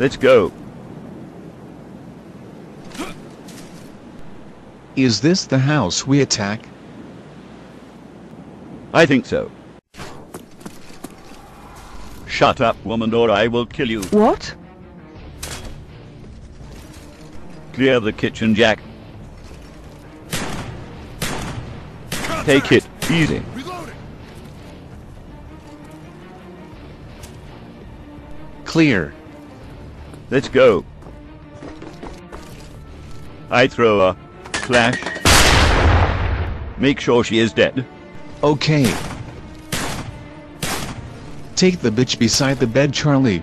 Let's go. Is this the house we attack? I think so. Shut up, woman, or I will kill you. What? Clear the kitchen, Jack. Take it easy. Reloading. Clear. Let's go. I throw a flash. Make sure she is dead. Okay. Take the bitch beside the bed, Charlie.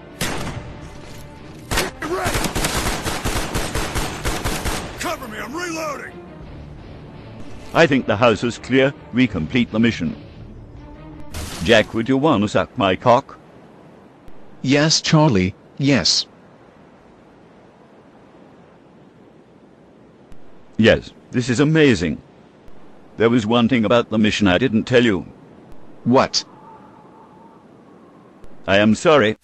Cover me. I'm reloading. I think the house is clear. We complete the mission. Jack, would you want to suck my cock? Yes, Charlie, yes. Yes, this is amazing. There was one thing about the mission I didn't tell you. What? I am sorry.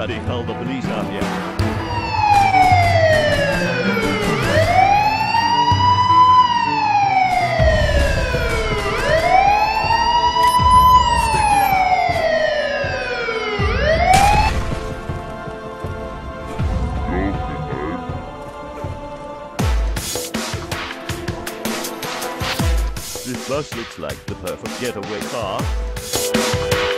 Bloody hell, the police are here. This bus looks like the perfect getaway car.